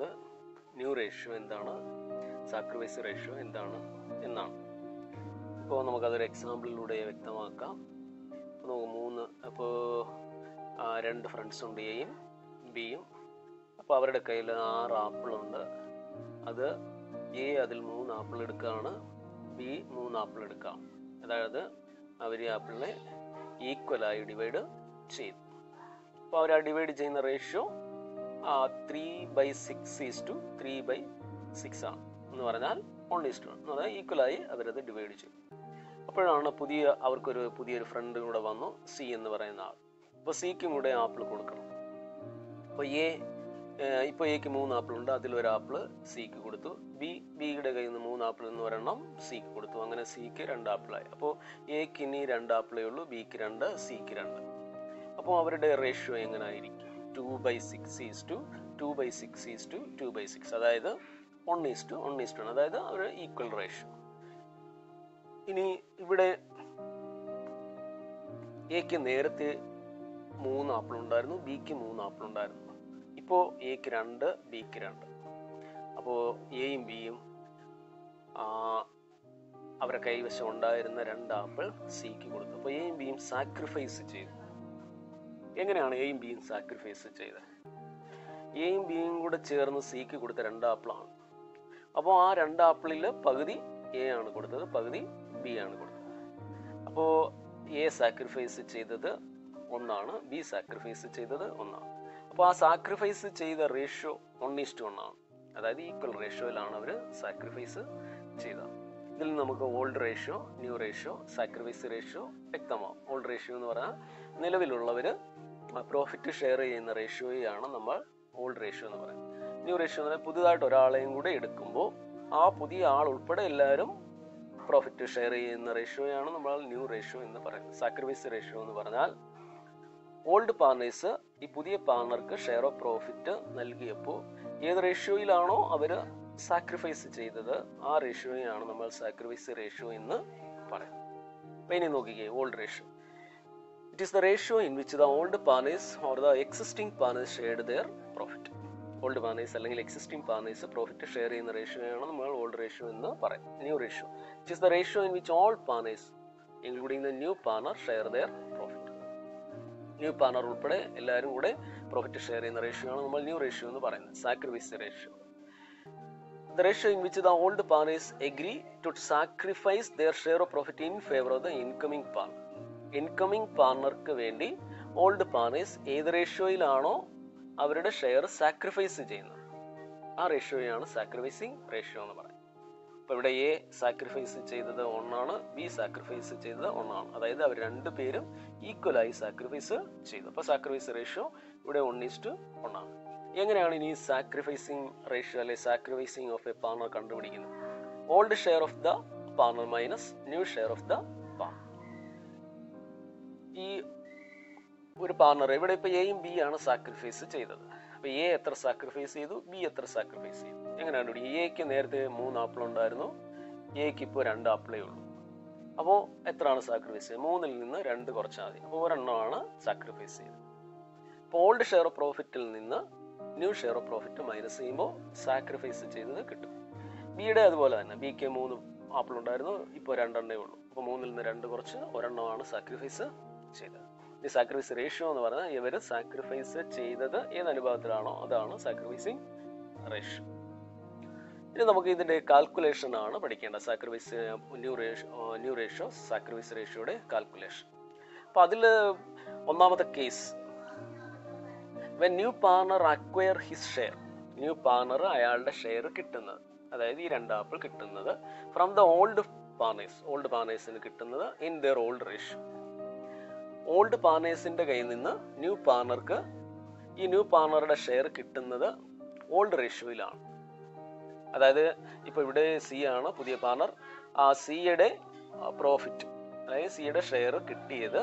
പറയുന്നത് new ratio എന്താണ്? Sacrifice ratio എന്താണ്? എന്നാണ്. ഇപ്പോൾ നമുക്കതൊരു എക്സാമ്പിളിലൂടെ വ്യക്തമാക്കാം. ഇപ്പോൾ നമുക്ക് മൂന്ന് അപ്പോൾ രണ്ട് ഫ്രണ്ട്സ് ഉണ്ട് എയും ബിയും അപ്പോൾ അവരുടെ കയ്യിൽ ആറ് ആപ്പിളുണ്ട് അത് എ അതിൽ മൂന്ന് ആപ്പിൾ എടുക്കുകയാണ് ബി മൂന്ന് ആപ്പിൾ എടുക്കാം അതായത് അവർ ഈ ആപ്പിളിനെ ഈക്വലായി ഡിവൈഡ് ചെയ്തു. അപ്പോൾ അവർ ആ ഡിവൈഡ് ചെയ്യുന്ന ratio three by six is to three by six ആണ്. എന്ന് പറഞ്ഞാൽ വൺ ഈസ് ടു എന്ന് പറഞ്ഞാൽ ഈക്വലായി അവരത് ഡിവൈഡ് ചെയ്തു അപ്പോഴാണ് പുതിയ അവർക്കൊരു പുതിയൊരു ഫ്രണ്ട് കൂടെ വന്നു സി എന്ന് പറയുന്ന ആൾ. അപ്പോൾ സിക്കും കൂടെ ആപ്പിൾ കൊടുക്കണം. അപ്പോൾ എ ഇപ്പോൾ എക്ക് മൂന്ന് ആപ്പിൾ ഉണ്ട്. അതിലൊരു ആപ്പിൾ സിക്ക് കൊടുത്തു. ബി ബിയുടെ കയ്യിൽ നിന്ന് മൂന്ന് ആപ്പിൾ എന്ന് ഒരെണ്ണം സിക്ക് കൊടുത്തു. അങ്ങനെ സിക്ക് രണ്ട് ആപ്പിളായി അപ്പോൾ എക്ക് ഇനി രണ്ട് ആപ്പിളേ ഉള്ളൂ. ബിക്ക് രണ്ട് സിക്ക് രണ്ട്. അപ്പോൾ അവരുടെ റേഷ്യോ എങ്ങനെ ആയിരിക്കും to by six is to two by six is to two by six അതായത് one is to one is to അതായത് ഒരു ഈക്വൽ റേഷ്യോ ഇനി ഇവിടെ എക്ക് നേരത്തെ മൂന്ന് ആപ്പിൾ ഉണ്ടായിരുന്നു ബിക്ക് മൂന്ന് ആപ്പിൾ ഉണ്ടായിരുന്നു. ഇപ്പോൾ എക്ക് രണ്ട് ബിക്ക് രണ്ട്. അപ്പോൾ എയും ബിയും അവരുടെ കൈവശം ഉണ്ടായിരുന്ന രണ്ട് ആപ്പിൾ സിക്ക് കൊടുത്തു. അപ്പോൾ എയും ബിയും സാക്രിഫൈസ് ചെയ്തു. എങ്ങനെയാണ് എയും ബിയും സാക്രിഫൈസ് ചെയ്തത്? എയും ബിയും കൂടെ ചേർന്ന് സിക്ക് കൊടുത്ത രണ്ട് ആപ്പിളാണ് അപ്പോൾ ആ രണ്ട് ആപ്പിളിൽ പകുതി എ ആണ് കൊടുത്തത് പകുതി ബി ആണ് കൊടുത്തത്. അപ്പോൾ എ സാക്രിഫൈസ് ചെയ്തത് ഒന്നാണ് ബി സാക്രിഫൈസ് ചെയ്തത് ഒന്നാണ്. അപ്പോൾ ആ സാക്രിഫൈസ് ചെയ്ത റേഷ്യോ വൺ ഈസ്റ്റ് ഒന്നാണ് അതായത് ഈക്വൽ റേഷ്യോയിലാണ് അവർ സാക്രിഫൈസ് ചെയ്തത്. ഇതിൽ നമുക്ക് old ratio new ratio sacrifice ratio വ്യക്തമാവും. Old ratio എന്ന് പറഞ്ഞാൽ നിലവിലുള്ളവർ പ്രോഫിറ്റ് ഷെയർ ചെയ്യുന്ന റേഷ്യോയാണ് നമ്മൾ ഓൾഡ് റേഷ്യോ എന്ന് പറയുന്നത്. ന്യൂ റേഷ്യോ എന്ന് പറഞ്ഞാൽ പുതിയതായിട്ട് ഒരാളെയും കൂടെ എടുക്കുമ്പോൾ ആ പുതിയ ആൾ ഉൾപ്പെടെ എല്ലാവരും പ്രോഫിറ്റ് ഷെയർ ചെയ്യുന്ന റേഷ്യോയാണ് നമ്മൾ ന്യൂ റേഷ്യോ എന്ന് പറയുന്നത്. സാക്രിഫൈസ് റേഷ്യോ എന്ന് പറഞ്ഞാൽ ഓൾഡ് പാർട്ണേഴ്സ് ഈ പുതിയ പാർട്ണർക്ക് ഷെയർ ഓഫ് പ്രോഫിറ്റ് നൽകിയപ്പോൾ ഏത് റേഷ്യോയിലാണോ അവർ സാക്രിഫൈസ് ചെയ്തത് ആ റേഷ്യോയാണ് നമ്മൾ സാക്രിഫൈസ് റേഷ്യോ എന്ന് പറയുന്നത്. അപ്പം ഇനി നോക്കിക്കേ old ratio it is the ratio in which the old partners or the existing partners shared their profit old partners അല്ലെങ്കിൽ എക്സിസ്റ്റിംഗ് പാർണേഴ്സ് പ്രോഫിറ്റ് ഷെയർ ചെയ്യുന്ന റേഷ്യോയാണ് നമ്മൾ ഓൾഡ് റേഷ്യോ എന്ന് പറയും new ratio it is the ratio in which all partners including the new partner share their profit new partner ഉൾപ്പെടെ എല്ലാവരും കൂടെ profit share ചെയ്യുന്ന റേഷ്യോ ആണ് നമ്മൾ ന്യൂ റേഷ്യോ എന്ന് പറയുന്നത്. Sacrifice ratio the ratio in which the old partners agree to sacrifice their share of profit in favour of the incoming partner incoming പാർട്ണർക്ക് വേണ്ടി old partners ഏത് റേഷ്യോയിലാണോ അവരുടെ ഷെയർ സാക്രിഫൈസ് ചെയ്യുന്നത്. ആ റേഷ്യോയാണ് സാക്രിഫൈസിങ് റേഷ്യോ എന്ന് പറയുന്നത്. അപ്പോൾ ഇവിടെ എ സാക്രിഫൈസ് ചെയ്തത് ഒന്നാണ് ബി സാക്രിഫൈസ് ചെയ്തത് ഒന്നാണ്. അതായത് അവർ രണ്ടുപേരും ഈക്വലായി സാക്രിഫൈസ് ചെയ്തു. അപ്പോൾ സാക്രിഫൈസ് റേഷ്യോ ഇവിടെ വൺ ഈസ്റ്റ് ഒന്നാണ് എങ്ങനെയാണ് ഇനി സാക്രിഫൈസിങ് റേഷ്യോ അല്ലെ സാക്രിഫൈസിങ് ഓഫ് എ പാർണർ കണ്ടുപിടിക്കുന്നത്? Old share of the partner minus new share of the partner ഈ ഒരു പാർട്ണർ ഇവിടെ ഇപ്പൊ എയും ബി ആണ് സാക്രിഫൈസ് ചെയ്തത്. അപ്പൊ എ എത്ര സാക്രിഫൈസ് ചെയ്തു? ബി എത്ര സാക്രിഫൈസ് ചെയ്തു? എങ്ങനെയാണ് ഇവിടെ എക്ക് നേരത്തെ മൂന്ന് ആപ്പിൾ ഉണ്ടായിരുന്നു. എക്ക് ഇപ്പോൾ രണ്ട് ആപ്പിളേ ഉള്ളൂ. അപ്പോൾ എത്രയാണ് സാക്രിഫൈസ് ചെയ്തത്? മൂന്നിൽ നിന്ന് രണ്ട് കുറച്ചാൽ മതി. അപ്പോൾ ഒരെണ്ണമാണ് സാക്രിഫൈസ് ചെയ്തത്. അപ്പോൾ ഓൾഡ് ഷെയർ ഓഫ് പ്രോഫിറ്റിൽ നിന്ന് new share of profit minus ചെയ്യുമ്പോൾ സാക്രിഫൈസ് ചെയ്തത് കിട്ടും. ബിയുടെ അതുപോലെ തന്നെ. ബി ബിക്ക് മൂന്ന് ആപ്പിൾ ഉണ്ടായിരുന്നു. ഇപ്പോൾ രണ്ടെണ്ണേ ഉള്ളൂ. അപ്പോൾ മൂന്നിൽ നിന്ന് രണ്ട് കുറച്ച്. ഒരെണ്ണമാണ് സാക്രിഫൈസ് ചെയ്തത്. ഈ സാക്രിഫൈസ് റേഷ്യോ എന്ന് പറഞ്ഞാൽ ഇവർ സാക്രിഫൈസ് ചെയ്തത് ഏത് അനുഭവത്തിലാണോ അതാണ് സാക്രിഫൈസിങ് റേഷ്യോ ഇനി നമുക്ക് ഇതിന്റെ കാൽക്കുലേഷൻ ആണ് പഠിക്കേണ്ടത്. Sacrifice new ratio new ratio sacrifice റേഷ്യോയുടെ calculation അപ്പോൾ അതിൽ ഒന്നാമത്തെ case when new partner acquire his share new partner അയാളുടെ ഷെയർ കിട്ടുന്നത് അതായത് ഈ രണ്ട് ആപ്പിൾ കിട്ടുന്നത് from the old partners old പാർണേഴ്സിന് കിട്ടുന്നത് in their old ratio old പാർട്ണേഴ്സിന്റെ കയ്യിൽ നിന്ന് ന്യൂ പാർട്ണർക്ക് ഈ ന്യൂ പാർട്ണറുടെ ഷെയർ കിട്ടുന്നത് ഓൾഡ് റേഷ്യോയിലാണ് അതായത് ഇപ്പോൾ ഇവിടെ സി ആണ് പുതിയ പാർട്ണർ ആ സിയുടെ പ്രോഫിറ്റ് അതായത് സിയുടെ ഷെയർ കിട്ടിയത്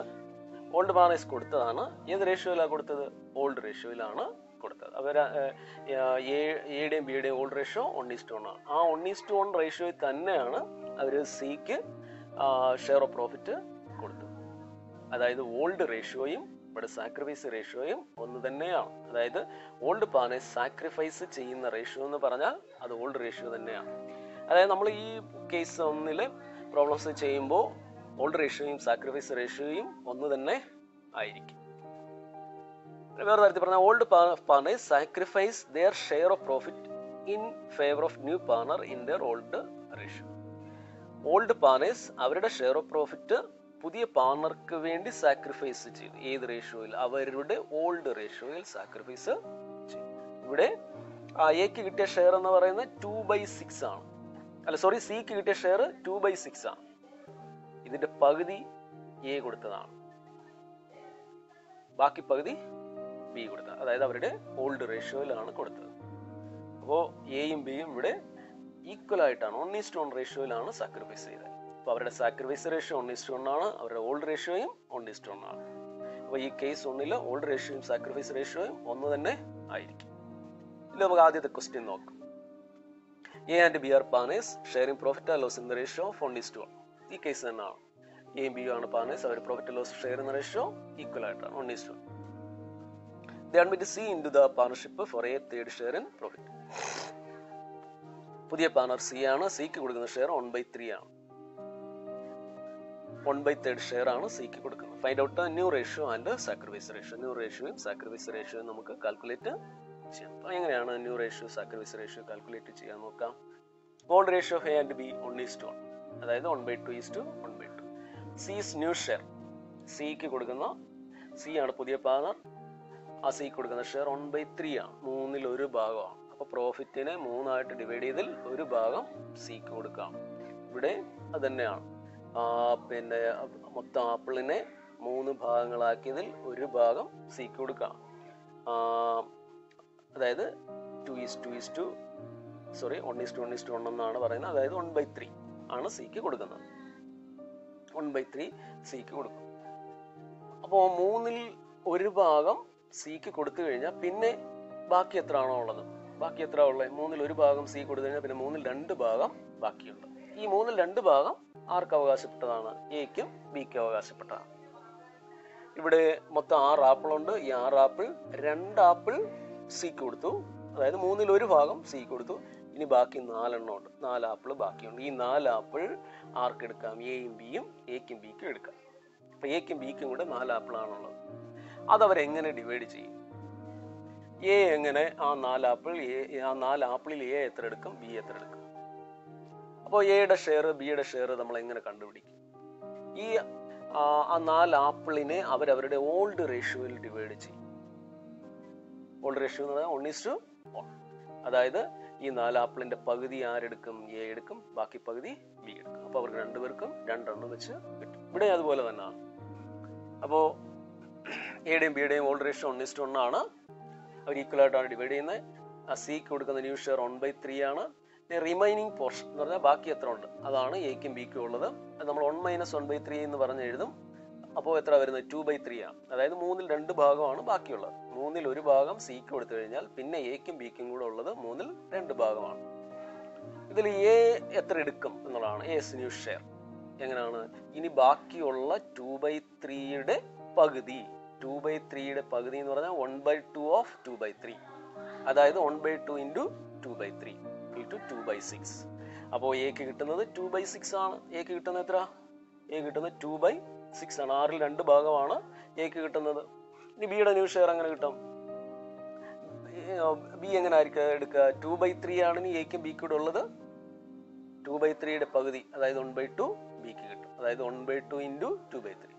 ഓൾഡ് പാർട്ണേഴ്സ് കൊടുത്തതാണ്. ഏത് റേഷ്യോയിലാണ് കൊടുത്തത്? ഓൾഡ് റേഷ്യോയിലാണ് കൊടുത്തത്. അവർ എയുടെയും ബിയുടെയും old ratio one is to one ആണ്. ആ വൺ ഈസ്റ്റ് വൺ റേഷ്യോയിൽ തന്നെയാണ് അവർ സിക്ക് ഷെയർ ഓഫ് പ്രോഫിറ്റ് അതായത് ഓൾഡ് റേഷ്യോയും ഇവിടെ സാക്രിഫൈസ് റേഷ്യോയും ഒന്ന് തന്നെയാണ്. അതായത് ഓൾഡ് പാനെ സാക്രിഫൈസ് ചെയ്യുന്ന റേഷ്യോ എന്ന് പറഞ്ഞാൽ അത് ഓൾഡ് റേഷ്യോ തന്നെയാണ്. അതായത് നമ്മൾ ഈ കേസ് ഒന്നിൽ പ്രോബ്ലംസ് ചെയ്യുമ്പോൾ ഓൾഡ് റേഷ്യോയും സാക്രിഫൈസ് റേഷ്യോയും ഒന്ന് തന്നെ ആയിരിക്കും. വേറെ തരത്തിൽ പറഞ്ഞാൽ old partners sacrifice their share of profit in favour of new partner in their old ratio old partners അവരുടെ ഷെയർ ഓഫ് പ്രോഫിറ്റ് പുതിയ പാർട്ണർക്ക് വേണ്ടി സാക്രിഫൈസ് ചെയ്തു. ഏത് റേഷ്യോയിൽ അവരുടെ ഓൾഡ് റേഷ്യോയിൽ സാക്രിഫൈസ് ചെയ്തു. ഇവിടെ ആ എക്ക് കിട്ടിയ ഷെയർ എന്ന് പറയുന്നത് ടു ബൈ സിക്സ് ആണ്. അല്ല സോറി സിക്ക് കിട്ടിയ ഷെയർ ടു ബൈ സിക്സ് ആണ്. ഇതിന്റെ പകുതി എ കൊടുത്തതാണ്. ബാക്കി പകുതി ബി കൊടുത്തത് അതായത് അവരുടെ ഓൾഡ് റേഷ്യോയിലാണ് കൊടുത്തത്. അപ്പോൾ എയും ബിയും ഇവിടെ ഈക്വൽ ആയിട്ടാണ് ഈസ്റ്റ് വൺ റേഷ്യോയിലാണ് സാക്രിഫൈസ് ചെയ്തത്. അപ്പോൾ അവരുടെ സാക്രിഫൈസ് റേഷ്യോ വൺ ഈസ്റ്റ് ഒന്നാണ് അവരുടെ ഓൾഡ് റേഷ്യോയും വൺ ഈസ്റ്റ് ഒന്നാണ് അപ്പോൾ ഈ കേസ് ഒന്നിൽ ഓൾഡ് റേഷ്യോയും സാക്രിഫൈസ് റേഷ്യോയും ഒന്ന് തന്നെ ആയിരിക്കും. ഇതിൽ നമുക്ക് ആദ്യത്തെ ക്വസ്റ്റ്യൻ നോക്കാം. A and B are partners sharing profit and loss in the ratio of one is to one ഈ കേസ് തന്നെയാണ്. എയും ബിയും ആണ് പാനേഴ്സ് അവർ പ്രോഫിറ്റ് ലോസ് ഷെയർ എന്ന റേഷ്യോ ഈക്വൽ ആയിട്ടാണ് one is to one C into the partnership for a third share in profit. പുതിയ partner C ആണ് സിക്ക് കൊടുക്കുന്ന ഷെയർ വൺ ബൈ ത്രീ ആണ്. വൺ ബൈ തേർഡ് ഷെയർ ആണ് സിക്ക് കൊടുക്കുന്നത്. Find out new ratio and sacrifice ratio new റേഷ്യോയും sacrifice റേഷ്യോയും നമുക്ക് കാൽക്കുലേറ്റ് ചെയ്യാം. അപ്പോൾ എങ്ങനെയാണ് new ratio sacrifice ratio calculate ചെയ്യാൻ നോക്കാം? Old ratio A and B one is to അതായത് one by two is to one by two C is new share സിക്ക് കൊടുക്കുന്ന സി ആണ് പുതിയ പാർട്ണർ ആ സി കൊടുക്കുന്ന ഷെയർ വൺ ബൈ ത്രീ ആണ്. മൂന്നിൽ ഒരു ഭാഗമാണ്. അപ്പോൾ പ്രോഫിറ്റിനെ മൂന്നായിട്ട് ഡിവൈഡ് ചെയ്തതിൽ ഒരു ഭാഗം സിക്ക് കൊടുക്കാം. ഇവിടെ അത് തന്നെയാണ്. ആ, പിന്നെ മൊത്തം ആപ്പിളിനെ മൂന്ന് ഭാഗങ്ങളാക്കിയതിൽ ഒരു ഭാഗം സിക്ക് കൊടുക്കാം. അതായത് two is to is to sorry one is to one is to one എന്നാണ് പറയുന്നത്. അതായത് വൺ ബൈ ത്രീ ആണ് സിക്ക് കൊടുക്കുന്നത്. വൺ ബൈ ത്രീ സിക്ക് കൊടുക്കും. അപ്പോൾ മൂന്നിൽ ഒരു ഭാഗം സിക്ക് കൊടുത്തു കഴിഞ്ഞാൽ പിന്നെ ബാക്കി എത്ര ആണോ ഉള്ളത്? ബാക്കി എത്ര ഉള്ളത്? മൂന്നിൽ ഒരു ഭാഗം സി കൊടുത്തു കഴിഞ്ഞാൽ പിന്നെ മൂന്നിൽ രണ്ട് ഭാഗം ബാക്കിയുണ്ട്. ഈ മൂന്നിൽ രണ്ട് ഭാഗം ആർക്ക് അവകാശപ്പെട്ടതാണ്? എക്കും ബിക്കും അവകാശപ്പെട്ടതാണ്. ഇവിടെ മൊത്തം ആറ് ആപ്പിൾ ഉണ്ട്. ഈ ആറ് ആപ്പിൾ രണ്ട് ആപ്പിൾ സിക്ക് കൊടുത്തു. അതായത് മൂന്നിൽ ഒരു ഭാഗം സി കൊടുത്തു. ഇനി ബാക്കി നാലെണ്ണം ഉണ്ട്. നാല് ആപ്പിൾ ബാക്കിയുണ്ട്. ഈ നാല് ആപ്പിൾ ആർക്ക് എടുക്കാം? എയും ബിയും എക്കും ബിക്കും എടുക്കാം. അപ്പൊ എക്കും ബിക്കും കൂടെ നാല് ആപ്പിളാണുള്ളത് അത് അവരെങ്ങനെ ഡിവൈഡ് ചെയ്യും? എ എങ്ങനെ ആ നാല് ആപ്പിൾ എ ആ നാല് ആപ്പിളിൽ എ എത്ര എടുക്കും? ബി എത്ര എടുക്കും? അപ്പോൾ എയുടെ ഷെയർ ബിയുടെ ഷെയർ നമ്മൾ എങ്ങനെ കണ്ടുപിടിക്കും? ഈ ആ, നാല് ആപ്പിളിനെ അവരവരുടെ ഓൾഡ് റേഷ്യോയിൽ ഡിവൈഡ് ചെയ്യും. ഓൾഡ് റേഷ്യോ എന്ന് പറഞ്ഞാൽ ഒൺ ടു വൺ അതായത് ഈ നാല് ആപ്പിളിന്റെ പകുതി ആരെടുക്കും? എ എടുക്കും. ബാക്കി പകുതി ബി എടുക്കും. അപ്പൊ അവർക്ക് രണ്ടുപേർക്കും രണ്ടെണ്ണം വെച്ച് കിട്ടും. ഇവിടെ അതുപോലെ തന്നെയാണ് അപ്പോ എയുടെയും ബിയുടെയും ഓൾഡ് റേഷ്യോ ഒൺ ആണ്. അവർ ഈക്വൽ ആയിട്ടാണ് ഡിവൈഡ് ചെയ്യുന്നത്. ആ സിക്ക് കൊടുക്കുന്ന new share one by three ആണ്. റിമൈനിങ് പോർഷൻ എന്ന് പറഞ്ഞാൽ ബാക്കി എത്ര ഉണ്ട്? അതാണ് എക്കും ബിക്കും ഉള്ളത്. അത് നമ്മൾ one minus one by three എന്ന് പറഞ്ഞ് എഴുതും. അപ്പോൾ എത്ര വരുന്നത്? ടു ബൈ ത്രീ ആണ്. അതായത് മൂന്നിൽ രണ്ട് ഭാഗമാണ് ബാക്കിയുള്ളത്. മൂന്നിൽ ഒരു ഭാഗം സിക്ക് കൊടുത്തു കഴിഞ്ഞാൽ പിന്നെ എക്കും ബിക്കും കൂടെ ഉള്ളത് മൂന്നിൽ രണ്ട് ഭാഗമാണ്. ഇതിൽ എ എത്ര എടുക്കും എന്നുള്ളതാണ് എസ് ന്യൂ ഷെയർ എങ്ങനെയാണ്? ഇനി ബാക്കിയുള്ള ടു ബൈ ത്രീയുടെ പകുതി. ടു ബൈ ത്രീയുടെ പകുതി എന്ന് പറഞ്ഞാൽ one by two of two by three അതായത് one by two into two by three two two by six അപ്പോൾ എക്ക് കിട്ടുന്നത് ടു ബൈ സിക്സ് ആണ്. എക്ക് കിട്ടുന്നത് എത്ര? എ കിട്ടുന്നത് ടു ബൈ സിക്സ് ആണ്. ആറിൽ രണ്ട് ഭാഗമാണ് എക്ക് കിട്ടുന്നത്. ഇനി ബിയുടെ ന്യൂ ഷെയർ അങ്ങനെ കിട്ടും? ബി എങ്ങനെ ആയിരിക്കും എടുക്കുക? ടു ബൈ ത്രീ ആണ് ഇനി എക്കും ബിക്കും കൂടെ ഉള്ളത്. ടു ബൈ ത്രീയുടെ പകുതി അതായത് വൺ ബൈ ടു ബിക്ക് കിട്ടും. അതായത് one by two into two by three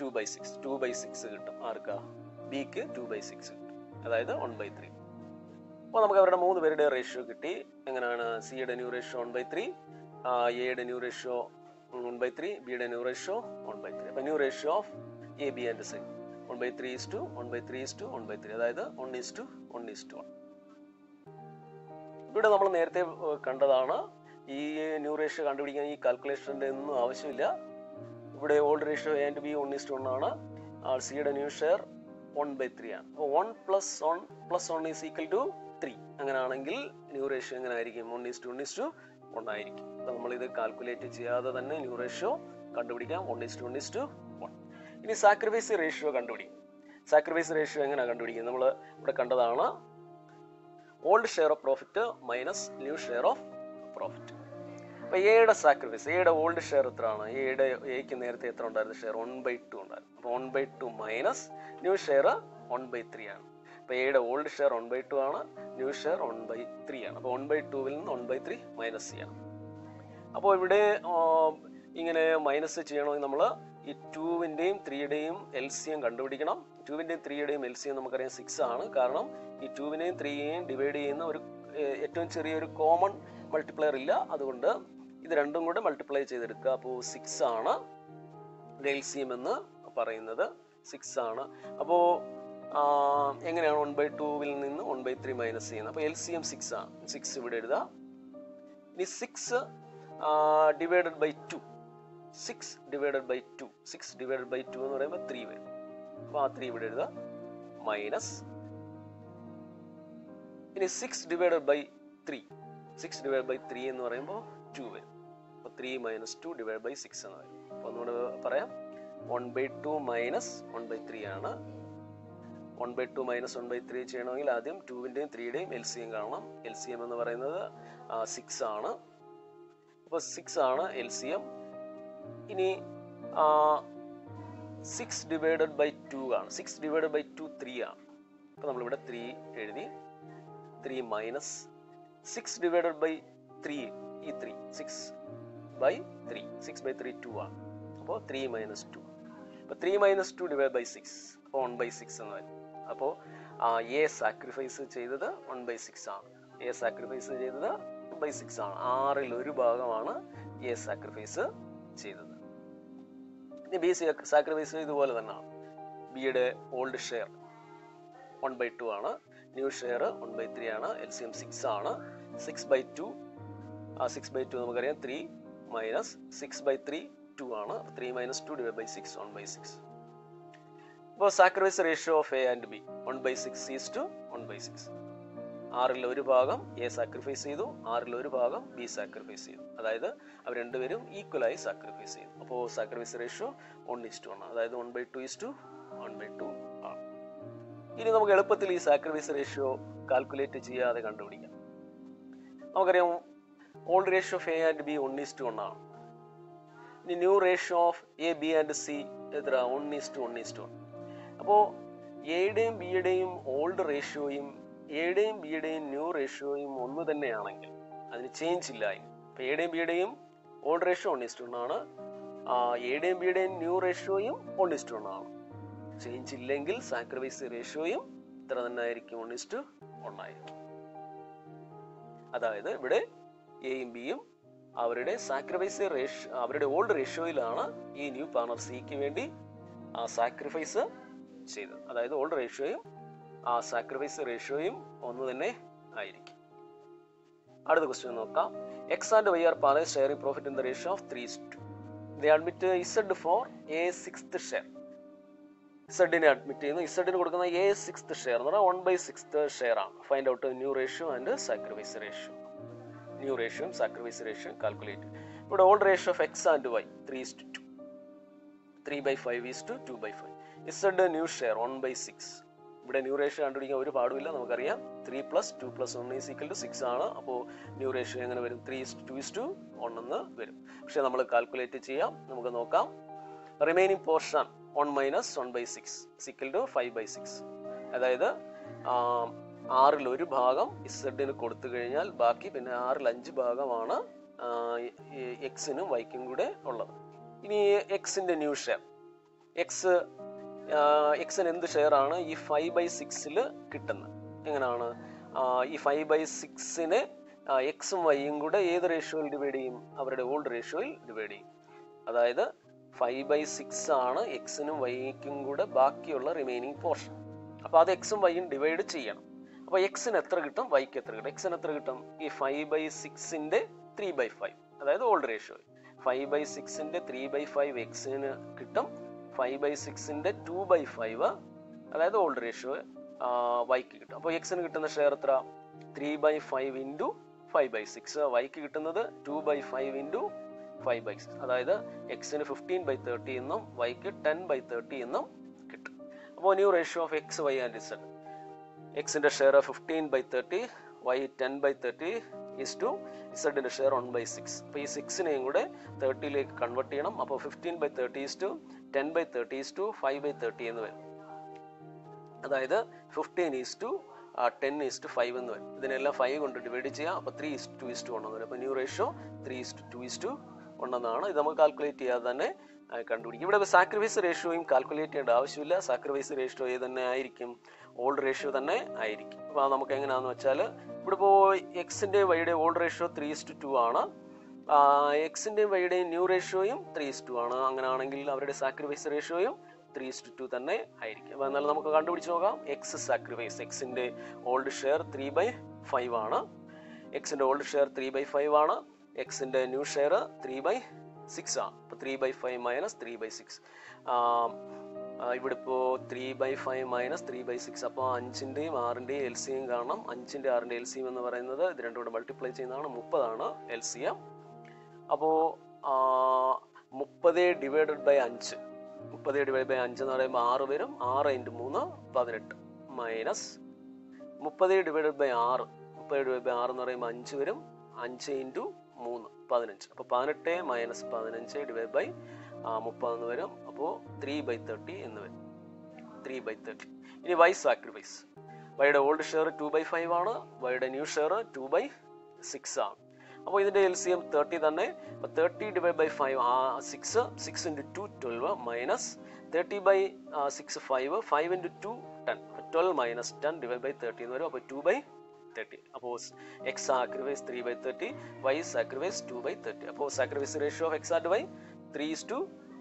two by six two by six കിട്ടും. ആർക്കാ? ബിക്ക് ടു ബൈ സിക്സ് കിട്ടും. അതായത് വൺ ബൈ ത്രീ അപ്പോൾ നമുക്ക് അവരുടെ മൂന്ന് പേരുടെ റേഷ്യോ കിട്ടി. എങ്ങനെയാണ് സിയുടെ new ratio one by three എയുടെ new ratio one by three ബിയുടെ new ratio one by three അപ്പോൾ new ratio of A B and C one by three is to one by three is to one by three അതായത് one is to one is to one ഇവിടെ നമ്മൾ നേരത്തെ കണ്ടതാണ് ഈ new ratio കണ്ടുപിടിക്കാൻ ഈ കാൽക്കുലേഷന്റെ ഒന്നും ആവശ്യമില്ല. ഇവിടെ old ratio A and B one to one ആണ് സിയുടെ new share one by three ആണ്. അപ്പോൾ one plus one plus one is equal to three അങ്ങനെയാണെങ്കിൽ ന്യൂ റേഷ്യോ എങ്ങനെ ആയിരിക്കും one is to is to one ആയിരിക്കും നമ്മൾ ഇത് കാൽക്കുലേറ്റ് ചെയ്യാതെ തന്നെ ന്യൂ റേഷ്യോ കണ്ടുപിടിക്കാം. One is to one is to one ഇനി സാക്രിഫൈസ് റേഷ്യോ കണ്ടുപിടിക്കും. സാക്രിഫൈസ് റേഷ്യോ എങ്ങനെയാണ് കണ്ടുപിടിക്കുന്നത്? നമ്മൾ ഇവിടെ കണ്ടതാണ്. Old share of profit minus new share of profit അപ്പൊ എയുടെ സാക്രിഫൈസ് എയുടെ ഓൾഡ് ഷെയർ എത്രയാണ്? എയുടെ എക്ക് നേരത്തെ എത്ര ഉണ്ടായിരുന്നു? ഷെയർ വൺ ബൈ ടു ഉണ്ടായിരുന്നു. അപ്പൊ one by two minus new share one by three ആണ്. അപ്പൊ എയുടെ old share one by two ആണ് new share one by three ആണ്. അപ്പോൾ വൺ ബൈ ടുവിൽ നിന്ന് വൺ ബൈ ത്രീ മൈനസ് ചെയ്യണം. അപ്പോൾ ഇവിടെ ഇങ്ങനെ മൈനസ് ചെയ്യണമെങ്കിൽ നമ്മൾ ഈ ടൂവിന്റെയും ത്രീയുടെയും എൽ സി എം കണ്ടുപിടിക്കണം. ടൂവിന്റെയും ത്രീയുടെയും എൽ സി എം നമുക്കറിയാം സിക്സ് ആണ്. കാരണം ഈ ടൂവിനെയും ത്രീയെയും ഡിവൈഡ് ചെയ്യുന്ന ഒരു ഏറ്റവും ചെറിയൊരു കോമൺ മൾട്ടിപ്ലയർ ഇല്ല. അതുകൊണ്ട് ഇത് രണ്ടും കൂടെ മൾട്ടിപ്ലൈ ചെയ്തെടുക്കുക. അപ്പോൾ സിക്സ് ആണ്. എൽ സി എം എന്ന് പറയുന്നത് സിക്സ് ആണ്. അപ്പോൾ എങ്ങനെയാണ് വൺ ബൈ ടൂവിൽ നിന്ന് വൺ ബൈ ത്രീ മൈനസ് ചെയ്യുന്നത്? അപ്പോൾ എൽ സി എം സിക്സ് ആണ് സിക്സ് ഇവിടെ എഴുതുക ഇനി six divided by two six divided by two six divided by two എന്ന് പറയുമ്പോൾ ത്രീ വരും. അപ്പോൾ ആ ത്രീ ഇവിടെ എഴുതുക മൈനസ് ഇനി six divided by three six divide by three എന്ന് പറയുമ്പോൾ ടു വരും. അപ്പോൾ three minus two divide by six എന്ന് വരും. അപ്പോൾ ഒന്നുകൂടെ പറയാം. One by two minus one by three ആണ് one by two minus one by three ചെയ്യണമെങ്കിൽ ആദ്യം ടൂവിന്റെയും ത്രീയുടെയും എൽ സി എം കാണണം. എൽ സി എം എന്ന് പറയുന്നത് സിക്സ് ആണ്. അപ്പോൾ സിക്സ് ആണ് എൽ സി എം ഇനി സിക്സ് ഡിവൈഡഡ് ബൈ ടു ആണ്. Six divided by two three ആണ്. അപ്പോൾ നമ്മളിവിടെ ത്രീ എഴുതി. Three minus six divided by three ഈ three six by three six by three two ആണ്. അപ്പോൾ ത്രീ മൈനസ് ടു അപ്പോൾ three minus two divide by six അപ്പോൾ വൺ ബൈ സിക്സ് എന്ന് വരും. അപ്പോൾ എ സാക്രിഫൈസ് ചെയ്തത് വൺ ബൈ സിക്സ് ആണ്. എ സാക്രിഫൈസ് ചെയ്തത് ബൈ സിക്സ് ആണ്. ആറിൽ ഒരു ഭാഗമാണ് എ സാക്രിഫൈസ് ചെയ്തത്. ഇനി ബി സാക്രിഫൈസ് ഇതുപോലെ തന്നെയാണ്. ബിയുടെ old share one by two ആണ്. New share one by three ആണ്. എൽ സി എം സിക്സ് ആണ്. സിക്സ് ബൈ ടു ആ സിക്സ് ബൈ ടു നമുക്കറിയാം. Three minus six by three two ആണ്. Three minus two divide by six one by six ഇപ്പോൾ sacrifice ratio of A and B one by six is to one by six ആറിൽ ഒരു ഭാഗം A sacrifice ചെയ്തു ആറിൽ ഒരു ഭാഗം B sacrifice ചെയ്തു. അതായത് അവർ രണ്ടുപേരും ഈക്വലായി സാക്രിഫൈസ് ചെയ്തു അപ്പോൾ sacrifice ratio one is to ആണ്. അതായത് one by two is to one by two ആണ് ഇനി നമുക്ക് എളുപ്പത്തിൽ ഈ സാക്രിഫൈസ് റേഷ്യോ കാൽക്കുലേറ്റ് ചെയ്യാതെ കണ്ടുപിടിക്കാം. നമുക്കറിയാം old ratio of A and B one is to one ആണ്. ഇനി new ratio of A B and C എത്ര? One is to one is to one അപ്പോൾ എയുടെയും ബിയുടെയും ഓൾഡ് റേഷ്യോയും എയുടെയും ബിയുടെയും ന്യൂ റേഷ്യോയും ഒന്ന് തന്നെയാണെങ്കിൽ അതിന് ചേഞ്ച് ഇല്ല. അപ്പോൾ എയുടെയും ബിയുടെയും ഓൾഡ് റേഷ്യോ വൺ വൺ ആണ്. എയുടെയും ബിയുടെയും ന്യൂ റേഷ്യോയും വൺ വൺ ആണ്. ചേഞ്ച് ഇല്ലെങ്കിൽ സാക്രിഫൈസ് റേഷ്യോയും ഇത്ര തന്നെ ആയിരിക്കും വൺ ടു വൺ അതായത് ഇവിടെ എയും ബിയും അവരുടെ സാക്രിഫൈസ് റേഷ്യോ അവരുടെ ഓൾഡ് റേഷ്യോയിലാണ് ഈ ന്യൂ പാർട്ണർ സിക്ക് വേണ്ടി ആ സാക്രിഫൈസ് ചെയ്തത്. അതായത് ഓൾഡ് റേഷ്യോയും ആ സാക്രിഫൈസ് റേഷ്യോയും ഒന്ന് തന്നെ ആയിരിക്കും. അടുത്ത ക്വസ്റ്റ്യൻ നോക്കാം. X and Y are പാലേ sharing profit in the ratio of three two they admit Z for a sixth share ഇസഡിനെ admit ചെയ്യുന്നു. ഇസഡിന് കൊടുക്കുന്ന എ സിക്സ്ത് ഷെയർ എന്ന് പറഞ്ഞാൽ വൺ ബൈ സിക്സ്ത് ഷെയർ ആണ്. Find out new ratio and sacrifice ratio new ratio sacrifice ratio calculate ഇവിടെ old ratio of X and Y three two three by five is to two by five Z new share one by six ഇവിടെ new ratio കണ്ടുപിടിക്കാൻ ഒരു പാടുമില്ല നമുക്കറിയാം. Three plus two plus one is equal to six ആണ്. അപ്പോൾ new ratio എങ്ങനെ വരും? Three is to is to one എന്ന് വരും. പക്ഷെ നമ്മൾ കാൽക്കുലേറ്റ് ചെയ്യാം നമുക്ക് നോക്കാം. Remaining portion one minus one by six സിക്കൽ to five by six അതായത് ആറിൽ ഒരു ഭാഗം ഇസഡിന് കൊടുത്തു കഴിഞ്ഞാൽ ബാക്കി പിന്നെ ആറിൽ അഞ്ച് ഭാഗമാണ് എക്സിനും വൈക്കും കൂടെ ഉള്ളത്. ഇനി എക്സിന്റെ ന്യൂ ഷെയർ എക്സ് എക്സിന് എന്ത് ഷെയർ ആണ്? ഈ ഫൈവ് ബൈ സിക്സിൽ കിട്ടുന്നത് എങ്ങനെയാണ് ഈ ഫൈവ് ബൈ സിക്സിനെ എക്സും വൈയും കൂടെ ഏത് റേഷ്യോയിൽ ഡിവൈഡ് ചെയ്യും? അവരുടെ ഓൾഡ് റേഷ്യോയിൽ ഡിവൈഡ് ചെയ്യും. അതായത് ഫൈവ് ബൈ സിക്സ് ആണ് എക്സിനും വൈക്കും കൂടെ ബാക്കിയുള്ള റിമൈനിങ് പോർഷൻ അപ്പോൾ അത് എക്സും വൈയും ഡിവൈഡ് ചെയ്യണം. അപ്പോൾ എക്സിന് എത്ര കിട്ടും? വൈക്ക് എത്ര കിട്ടും? എക്സിന് എത്ര കിട്ടും? ഈ ഫൈവ് ബൈ സിക്സിന്റെ ത്രീ ബൈ ഫൈവ് അതായത് ഓൾഡ് റേഷ്യോയിൽ ഫൈവ് ബൈ സിക്സിന്റെ ത്രീ ബൈ ഫൈവ് എക്സിന് കിട്ടും. ഫൈവ് ബൈ സിക്സിന്റെ ടു ബൈ ഫൈവ് അതായത് ഓൾഡ് റേഷ്യോ വൈക്ക് കിട്ടും. അപ്പോൾ എക്സിന് കിട്ടുന്ന ഷെയർ എത്ര? Three by five into five by six വൈക്ക് കിട്ടുന്നത് two by five into five by six അതായത് എക്സിന് ഫിഫ്റ്റീൻ ബൈ തേർട്ടി എന്നും വൈക്ക് ടെൻ ബൈ തേർട്ടി എന്നും കിട്ടും. അപ്പോൾ new ratio of X Y and Z എക്സിന്റെ share fifteen by thirty Y ten by thirty is to ഇസഡിന്റെ share one by six അപ്പോൾ ഈ സിക്സിനെയും കൂടെ തേർട്ടിയിലേക്ക് കൺവേർട്ട് ചെയ്യണം. അപ്പോൾ fifteen by thirty is to ten by thirty is to five by thirty എന്ന് വരും. അതായത് fifteen is to ten is to five എന്ന് വരും. ഇതിനെല്ലാം ഫൈവ് കൊണ്ട് ഡിവൈഡ് ചെയ്യാം. അപ്പോൾ three is to is to one എന്ന് വരും. അപ്പോൾ new ratio three is to two is to one എന്നാണ്. ഇത് നമുക്ക് കാൽക്കുലേറ്റ് ചെയ്യാതെ തന്നെ കണ്ടുപിടിക്കും. ഇവിടെ സാക്രിഫൈസ് റേഷ്യോയും കാൽക്കുലേറ്റ് ചെയ്യേണ്ട ആവശ്യമില്ല. സാക്രിഫൈസ് റേഷ്യോ തന്നെ ആയിരിക്കും. ഓൾഡ് റേഷ്യോ തന്നെ ആയിരിക്കും. അപ്പോൾ നമുക്ക് എങ്ങനെയാണെന്ന് വെച്ചാൽ ഇവിടെ ഇപ്പോൾ എക്സിന്റെ വൈയുടെ old ratio three is to ആണ്. എക്സിന്റെയും വൈയുടെയും ന്യൂ റേഷ്യോയും ത്രീ ഇസ് ടു ആണ്. അങ്ങനെയാണെങ്കിൽ അവരുടെ സാക്രിഫൈസ് റേഷ്യോയും ത്രീ ഇസ് ടു തന്നെ ആയിരിക്കും. അപ്പോൾ എന്നാലും നമുക്ക് കണ്ടുപിടിച്ച് നോക്കാം. എക്സ് സാക്രിഫൈസ് എക്സിന്റെ old share three by five ആണ്. എക്സിന്റെ old share three by five ആണ്. എക്സിന്റെ new share three by six ആണ് അപ്പോൾ three by five minus three by six ഇവിടെ ഇപ്പോൾ three by five minus three by six അപ്പോൾ അഞ്ചിന്റെയും ആറിന്റെയും എൽ സി എം കാണണം അഞ്ചിന്റെ ആറിന്റെ എൽ സി എം എന്ന് പറയുന്നത് ഇത് രണ്ടും കൂടെ മൾട്ടിപ്ലൈ ചെയ്യുന്നതാണ് മുപ്പതാണ് എൽ സി എം അപ്പോൾ മുപ്പത് ഡിവൈഡഡ് ബൈ അഞ്ച്. മുപ്പത് ഡിവൈഡ് ബൈ അഞ്ച് എന്ന് പറയുമ്പോൾ ആറ് വരും. ആറ് ഇന്റു മൂന്ന് പതിനെട്ട് മൈനസ് മുപ്പത് ഡിവൈഡഡ് ബൈ ആറ്. മുപ്പത് ഡിവൈഡ് ബൈ ആറ് എന്ന് പറയുമ്പോൾ അഞ്ച് വരും. അഞ്ച് ഇന്റു മൂന്ന്. പതിനഞ്ച്. അപ്പോൾ പതിനെട്ട് മൈനസ് പതിനഞ്ച് ഡിവൈഡ് ബൈ മുപ്പത് എന്ന് വരും. അപ്പോൾ ത്രീ ബൈ തേർട്ടി എന്ന് വരും. ത്രീ ബൈ തേർട്ടി ഇനി വൈ സാക്രിഫൈസ് വൈയുടെ old share two by five ആണ്. വൈയുടെ new share two by six ആണ്. അപ്പോൾ ഇതിന്റെ എൽ സി എം തേർട്ടി തന്നെ. അപ്പോൾ thirty divide by five six six into two twelve minus thirty by six five five into two ten twelve minus ten divide by thirty എന്ന് വരും. അപ്പോൾ two by thirty അപ്പോൾ X sacrifice three by thirty Y sacrifice two by thirty അപ്പോൾ sacrifice ratio of X and Y three is to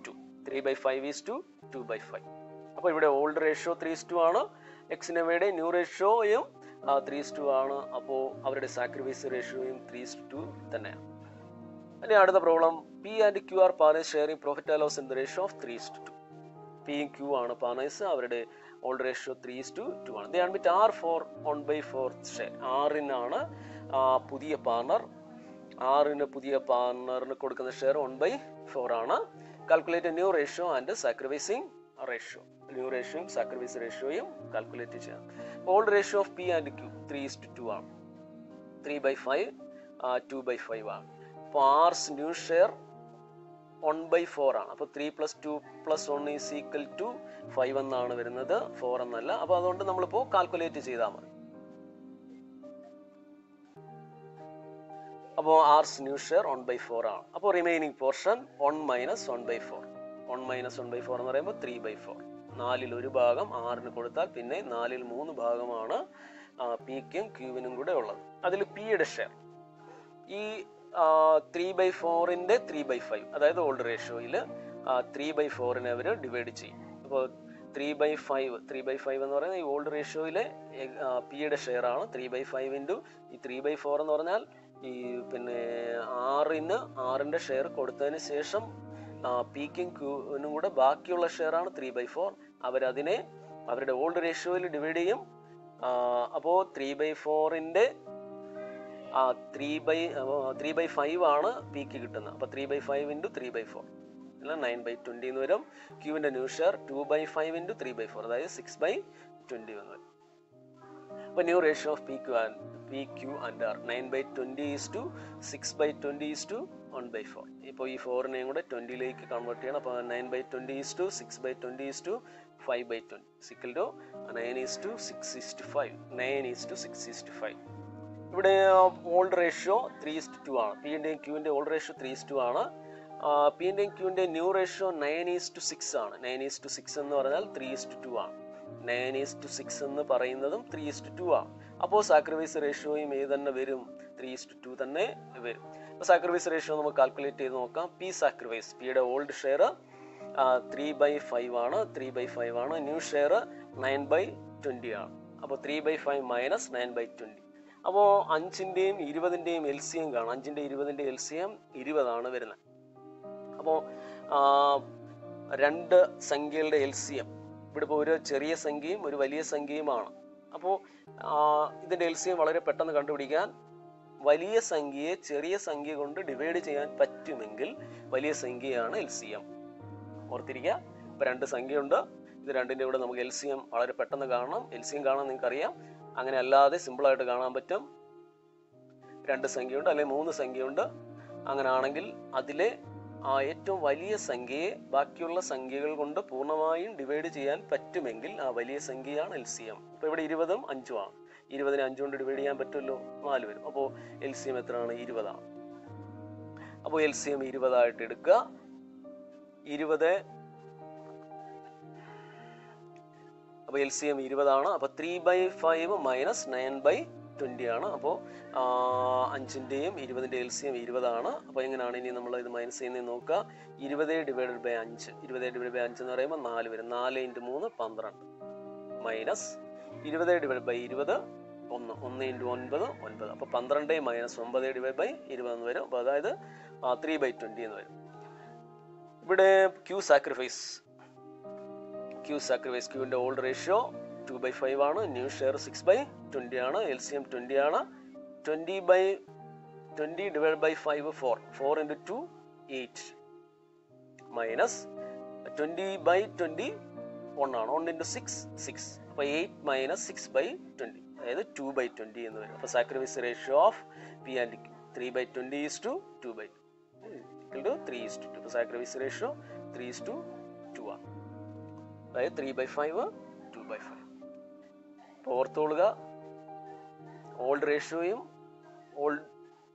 two three by five is to two by five അപ്പോൾ ഇവിടെ old ratio three is to ആണ്. എക്സിന് വൈയുടെ new റേഷ്യോയും three two ആണ്. അപ്പോൾ അവരുടെ സാക്രിഫൈസ് റേഷ്യോയും ത്രീ ഇസ് ടു തന്നെയാണ്. ഇനി അടുത്ത problem P and Q are partners sharing profit loss in the ratio of three two പിയും ക്യൂ ആണ്. പാനേഴ്സ് അവരുടെ old ratio three to two ആണ്. ദേ വിറ്റ് R for one by four share ആറിനാണ് പുതിയ പാർട്ണർ ആറിന് പുതിയ പാർട്ണറിന് കൊടുക്കുന്ന ഷെയർ വൺ ബൈ ഫോർ ആണ്. Calculate new ratio and sacrificing ratio new റേഷ്യോയും sacrifice റേഷ്യോയും കാൽക്കുലേറ്റ് ചെയ്യാം. Old ratio of P and Q three two two ആണ്. Three by five two by five ആണ്. അപ്പോൾ R's new share one by four ആണ്. അപ്പോൾ three plus two plus one is equal to five എന്നാണ് വരുന്നത്. Four എന്നല്ല. അപ്പോൾ അതുകൊണ്ട് നമ്മളിപ്പോൾ കാൽക്കുലേറ്റ് ചെയ്താൽ മതി. അപ്പോൾ R's new share one by four ആണ്. അപ്പോൾ remaining portion one minus one by four one minus one by four എന്ന് പറയുമ്പോൾ ത്രീ ബൈ ഫോർ നാലിൽ ഒരു ഭാഗം ആറിന് കൊടുത്താൽ പിന്നെ നാലിൽ മൂന്ന് ഭാഗമാണ് പിക്കും ക്യൂവിനും കൂടെ ഉള്ളത്. അതിൽ പിയുടെ ഷെയർ ഈ ത്രീ ബൈ ഫോറിന്റെ ത്രീ ബൈ ഫൈവ് അതായത് ഓൾഡ് റേഷ്യോയിൽ ത്രീ ബൈ ഫോറിനെ അവർ ഡിവൈഡ് ചെയ്യും. അപ്പോൾ three by five three by five എന്ന് പറയുന്നത് ഈ ഓൾഡ് റേഷ്യോയിലെ പിയുടെ ഷെയർ ആണ്. ത്രീ ബൈ ഫൈവ് ഇന്റു ഈ ത്രീ ബൈ ഫോർ എന്ന് പറഞ്ഞാൽ ഈ പിന്നെ ആറിന് ആറിന്റെ ഷെയർ കൊടുത്തതിന് ശേഷം പിക്കും ക്യൂവിനും കൂടെ ബാക്കിയുള്ള ഷെയർ ആണ് ത്രീ ബൈ ഫോർ അവരതിനെ അവരുടെ ഓൾഡ് റേഷ്യോയിൽ ഡിവൈഡ് ചെയ്യും. അപ്പോൾ ത്രീ ബൈ ഫോറിന്റെ three by three by five ആണ് പിക്ക് കിട്ടുന്നത്. അപ്പോൾ three by five into three by four അല്ല നയൻ ബൈ ട്വന്റി എന്ന് വരും. ക്യൂവിന്റെ new share two by five into three by four അതായത് സിക്സ് ബൈ ട്വന്റി എന്ന് വരും. അപ്പോൾ new ratio of P Q and P Q and R nine by twenty is to six by twenty is to one by four ഇപ്പോൾ ഈ ഫോറിനെയും കൂടെ ട്വന്റിയിലേക്ക് convert ചെയ്യണം. അപ്പോൾ nine by twenty is to six by twenty is to five by twenty sickle to nine is to six is to five nine is to six is to five ഇവിടെ old ratio three is to ആണ്. P എന്റെയും ക്യൂവിന്റെ old ratio three is to ആണ്. P എന്റെയും ക്യൂവിന്റെ new ratio nine is to six ആണ്. Nine is to six എന്ന് പറഞ്ഞാൽ three is to to ആണ്. Nine is to six എന്ന് പറയുന്നതും ത്രീ ഇസ്റ്റ് ടു ആണ്. അപ്പോൾ സാക്രിഫൈസ് റേഷ്യോയും ഏത് തന്നെ വരും. ത്രീ ഇസ്റ്റ് ടു തന്നെ വരും. അപ്പോൾ സാക്രിഫൈസ് റേഷ്യോ നമുക്ക് കാൽക്കുലേറ്റ് ചെയ്ത് നോക്കാം. പി സാക്രിഫൈസ് പിയുടെ old share three by five ആണ്. ത്രീ ബൈ ഫൈവ് ആണ്. New share nine by twenty ആണ്. അപ്പോൾ three by five minus nine by twenty അപ്പോൾ അഞ്ചിന്റെയും ഇരുപതിന്റെയും എൽ സി എം കാണാം. അഞ്ചിന്റെ ഇരുപതിന്റെ എൽ സി എം ഇരുപതാണ് വരുന്നത്. അപ്പോൾ രണ്ട് സംഖ്യകളുടെ എൽ സി എം ഇവിടെ ഇപ്പോൾ ഒരു ചെറിയ സംഖ്യയും ഒരു വലിയ സംഖ്യയുമാണ്. അപ്പോൾ ഇതിന്റെ എൽ സി എം വളരെ പെട്ടെന്ന് കണ്ടുപിടിക്കാൻ വലിയ സംഖ്യയെ ചെറിയ സംഖ്യ കൊണ്ട് ഡിവൈഡ് ചെയ്യാൻ പറ്റുമെങ്കിൽ വലിയ സംഖ്യയാണ് എൽ സി എം ഓർത്തിരിക്കുക ഇപ്പൊ രണ്ട് സംഖ്യയുണ്ട്. ഇത് രണ്ടിന്റെ കൂടെ നമുക്ക് എൽ സി എം വളരെ പെട്ടെന്ന് കാണണം. എൽ സി എം കാണാൻ നിങ്ങൾക്ക് അറിയാം അങ്ങനെ അല്ലാതെ സിമ്പിൾ ആയിട്ട് കാണാൻ പറ്റും. രണ്ട് സംഖ്യയുണ്ട് അല്ലെങ്കിൽ മൂന്ന് സംഖ്യയുണ്ട്. അങ്ങനെ ആണെങ്കിൽ അതിലെ ആ ഏറ്റവും വലിയ സംഖ്യയെ ബാക്കിയുള്ള സംഖ്യകൾ കൊണ്ട് പൂർണമായും ഡിവൈഡ് ചെയ്യാൻ പറ്റുമെങ്കിൽ ആ വലിയ സംഖ്യയാണ് എൽ സി എം ഇപ്പൊ ഇവിടെ ഇരുപതും അഞ്ചും ആണ്. ഇരുപതിനെ അഞ്ചുകൊണ്ട് ഡിവൈഡ് ചെയ്യാൻ പറ്റുമല്ലോ? നാല് വരും. അപ്പോൾ എൽ സി എം എത്രയാണ്? ഇരുപതാണ്. അപ്പോൾ എൽ സി എം ഇരുപതായിട്ട് എടുക്കുക. ഇരുപത് അപ്പോൾ എൽ സി എം ഇരുപതാണ്. അപ്പോൾ three by five minus nine by twenty ആണ്. അപ്പോൾ അഞ്ചിന്റെയും ഇരുപതിന്റെ എൽ സി എം ഇരുപതാണ്. അപ്പോൾ എങ്ങനെയാണ് ഇനി നമ്മൾ ഇത് മൈനസ് ചെയ്യുന്നത് നോക്കുക? ഇരുപത് ഡിവൈഡഡ് ബൈ അഞ്ച്. ഇരുപത് ഡിവൈഡ് ബൈ അഞ്ച് എന്ന് പറയുമ്പോൾ നാല് വരും. നാല് ഇന്റു മൂന്ന് പന്ത്രണ്ട്. മൈനസ് ഇരുപത് ഡിവൈഡ് ബൈ ഇരുപത് ഒന്ന്. ഒന്ന് ഇന്റു ഒൻപത് ഒൻപത്. അപ്പോൾ പന്ത്രണ്ട് മൈനസ് ഒമ്പത് ഡിവൈഡ് ബൈ ഇരുപത് എന്ന് വരും. അപ്പോൾ അതായത് ത്രീ ബൈ ട്വന്റി എന്ന് വരും. ഇവിടെ Q sacrifice Q sacrifice ക്യൂവിന്റെ old ratio two by five ആണ്. New share six by twenty ആണ്. എൽ സി എം ട്വന്റി ആണ്. Twenty by twenty divide by five four four into two eight minus twenty by twenty ആണ്. One into six six അപ്പോൾ eight minus six by twenty അതായത് two by twenty എന്ന് വരും. അപ്പോൾ sacrifice ratio of P and Q three by twenty is to two by two three is to two sacrifice ratio three is to two ആണ്. അതായത് three by five two by five അപ്പോൾ ഓർത്തോളുക old റേഷ്യോയും old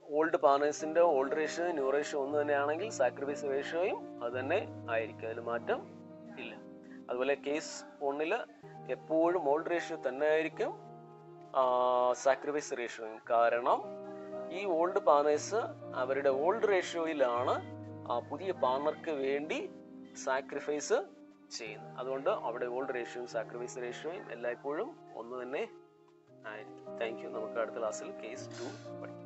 old പാർട്നേഴ്സിന്റെ old റേഷ്യോയും new ratio ഒന്ന് തന്നെയാണെങ്കിൽ sacrifice റേഷ്യോയും അത് തന്നെ ആയിരിക്കും. അതിൽ മാറ്റം ഇല്ല. അതുപോലെ കേസ് ഒന്നിൽ എപ്പോഴും ഓൾഡ് റേഷ്യോ തന്നെ ആയിരിക്കും സാക്രിഫൈസ് റേഷ്യോയും കാരണം ഈ ഓൾഡ് പാർട്നേഴ്സ് അവരുടെ ഓൾഡ് റേഷ്യോയിലാണ് ആ പുതിയ പാർട്ണർക്ക് വേണ്ടി സാക്രിഫൈസ് ചെയ്യുന്നത്. അതുകൊണ്ട് അവിടെ ഓൾഡ് റേഷ്യോയും സാക്രിഫൈസ് റേഷ്യോയും എല്ലായ്പ്പോഴും ഒന്ന് തന്നെ ആയിരിക്കും. താങ്ക് യു നമുക്ക് അടുത്ത ക്ലാസ്സിൽ കേസ് ടു പഠിക്കാം.